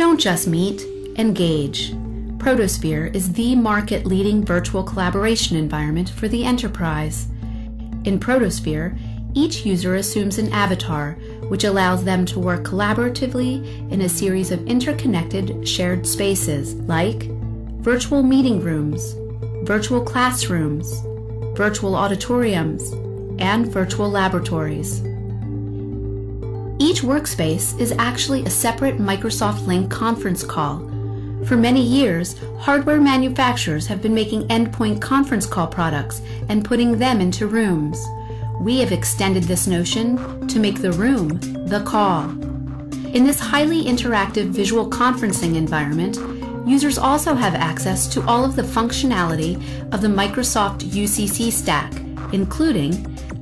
Don't just meet, engage. Protosphere is the market leading virtual collaboration environment for the enterprise. In Protosphere, each user assumes an avatar, which allows them to work collaboratively in a series of interconnected shared spaces like virtual meeting rooms, virtual classrooms, virtual auditoriums, and virtual laboratories. Each workspace is actually a separate Microsoft Lync conference call. For many years, hardware manufacturers have been making endpoint conference call products and putting them into rooms. We have extended this notion to make the room the call. In this highly interactive visual conferencing environment, users also have access to all of the functionality of the Microsoft UCC stack, including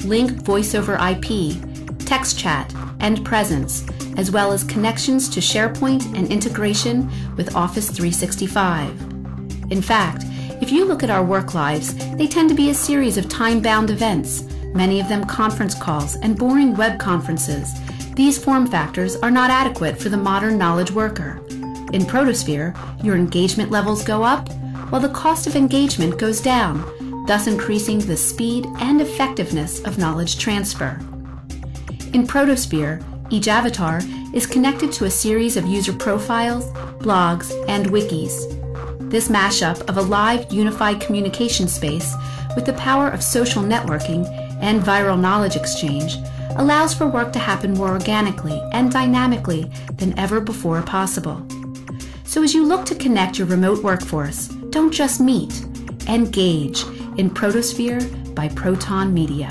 Lync Voice over IP, text chat, and presence, as well as connections to SharePoint and integration with Office 365. In fact, if you look at our work lives, they tend to be a series of time bound events, many of them conference calls and boring web conferences. These form factors are not adequate for the modern knowledge worker. In Protosphere, your engagement levels go up, while the cost of engagement goes down, thus increasing the speed and effectiveness of knowledge transfer. In Protosphere, each avatar is connected to a series of user profiles, blogs, and wikis. This mashup of a live unified communication space with the power of social networking and viral knowledge exchange allows for work to happen more organically and dynamically than ever before possible. So as you look to connect your remote workforce, don't just meet, engage in Protosphere by Proton Media.